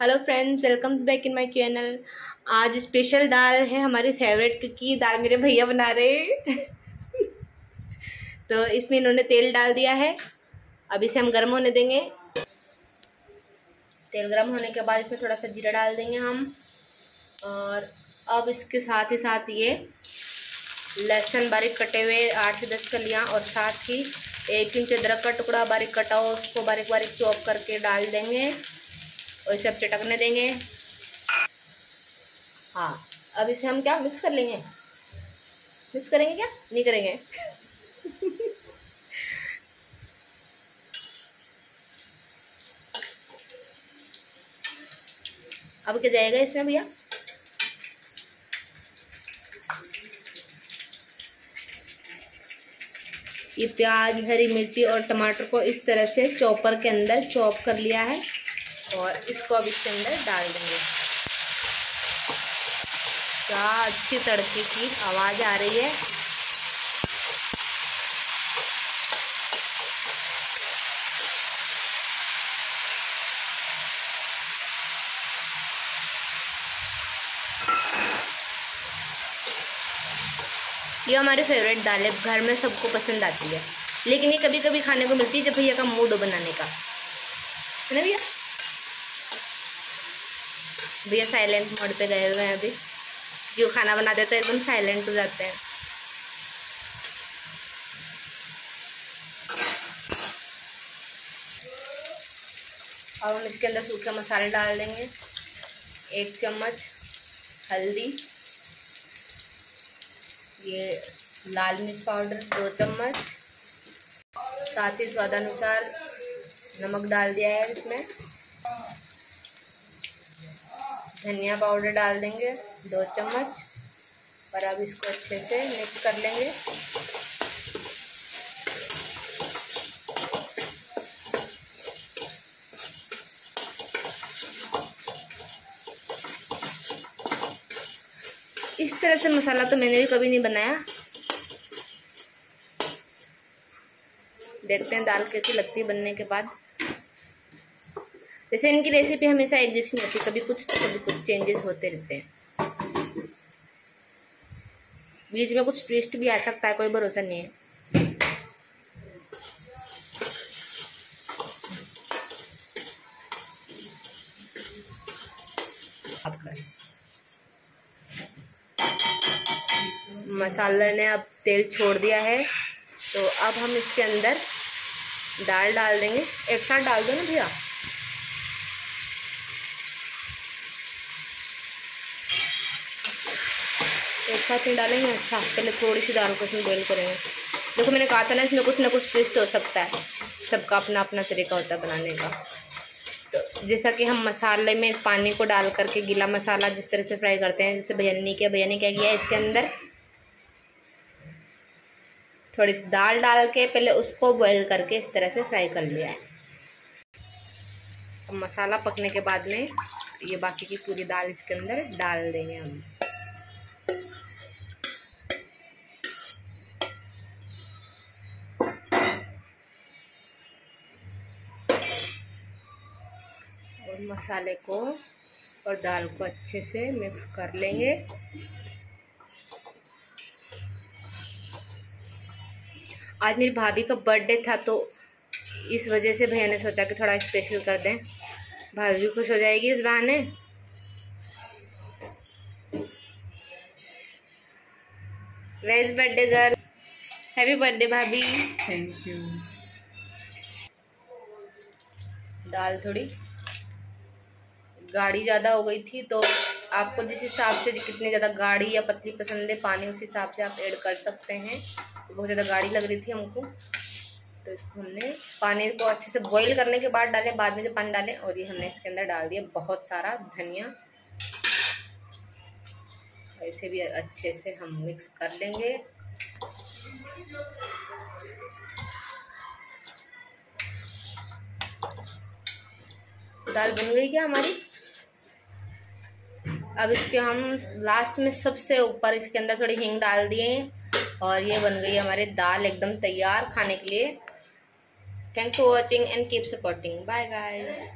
Hello friends welcome back in my channel आज special दाल है हमारी फेवरेट क्योंकि दाल मेरे भैया बना रहे तो इसमें इन्होंने तेल डाल दिया है। अब इसे हम गर्म होने देंगे। तेल गर्म होने के बाद इसमें थोड़ा सा जीरा डाल देंगे हम। और अब इसके साथ ही साथ ये लहसुन बारीक कटे हुए आठ से दस कलियाँ और साथ ही एक इंच अदरक का टुकड़ा बारीक कटा हो, उसको बारीक बारीक चॉप करके डाल देंगे। और इसे अब चटकने देंगे। हाँ अब इसे हम क्या मिक्स कर लेंगे? मिक्स करेंगे क्या? नहीं करेंगे। अब क्या जाएगा इसमें भैया? ये प्याज, हरी मिर्ची और टमाटर को इस तरह से चॉपर के अंदर चॉप कर लिया है। और इसको अब इसके अंदर डाल देंगे। क्या अच्छी तड़के की आवाज़ आ रही है। ये हमारे फेवरेट दाल है। घर में सबको पसंद आती है। लेकिन ये कभी कभी खाने को मिलती है जब भैया का मूड हो बनाने का। है ना भैया? भैया साइलेंट मोड पे गए हुए हैं अभी। जो खाना बनाते हैं तो एकदम साइलेंट हो जाते हैं। अब हम इसके अंदर सूखे मसाले डाल देंगे। एक चम्मच हल्दी। ये लाल मिर्च पाउडर, दो चम्मच। साथ ही स्वादानुसार नमक डाल दिया है इसमें। धनिया पाउडर डाल देंगे, दो चम्मच। और अब इसको अच्छे से मिक्स कर लेंगे। इस तरह से मसाला तो मैंने भी कभी नहीं बनाया। देखते हैं दाल कैसी लगती है बनने के बाद। जैसे इनकी रेसिपी हमेशा एक जैसी नहीं होती कभी कुछ तो कभी कुछ चेंजेस होते रहते हैं। बीच में कुछ ट्विस्ट भी आ सकता है कोई भरोसा नहीं है। मसाले ने अब तेल छोड़ दिया है तो अब हम इसके अंदर दाल डाल देंगे। एक साथ डाल दो ना भैया। एक साथ में डालेंगे अच्छा। पहले थोड़ी सी दाल को इसमें बॉयल करेंगे। देखो, मैंने कहा था ना, इसमें कुछ ना कुछ ट्विस्ट हो सकता है, सबका अपना अपना तरीका होता है बनाने का। तो जैसा कि हम मसाले में पानी को डाल करके गीला मसाला जिस तरह से फ्राई करते हैं, जैसे भैया ने किया क्या किया, इसके अंदर थोड़ी सी दाल डाल के पहले उसको बॉयल करके इस तरह से फ्राई कर लिया है। अब मसाला पकने के बाद में ये बाकी की पूरी दाल इसके अंदर डाल देंगे हम। और मसाले को और दाल को अच्छे से मिक्स कर लेंगे। आज मेरी भाभी का बर्थडे था तो इस वजह से भैया ने सोचा कि थोड़ा स्पेशल कर दें। भाभी भी खुश हो जाएगी इस बहाने। Veg birthday girl. Happy birthday भाभी। थैंक यू दाल थोड़ी गाढ़ी ज़्यादा हो गई थी तो आपको जिस हिसाब से कितनी ज़्यादा गाढ़ी या पतली पसंद है पानी, उस हिसाब से आप ऐड कर सकते हैं। बहुत ज़्यादा गाढ़ी लग रही थी हमको। तो इसको हमने पानी को अच्छे से बॉईल करने के बाद डालें, बाद में जब पानी डालें, और ये हमने इसके अंदर डाल दिया बहुत सारा धनिया। ऐसे भी अच्छे से हम मिक्स कर लेंगे। दाल बन गई क्या हमारी? अब इसके हम लास्ट में सबसे ऊपर इसके अंदर थोड़ी हींग डाल दिए और ये बन गई हमारी दाल एकदम तैयार खाने के लिए। Thanks for watching and keep supporting bye guys